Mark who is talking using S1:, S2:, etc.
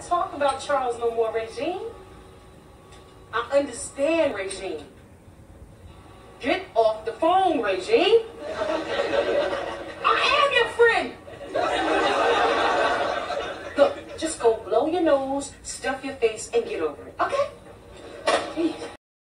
S1: talk about Charles no more, Regine. I understand, Regine. Get off the phone, Regine. I am your friend. Look, just go blow your nose, stuff your face, and get over it, okay?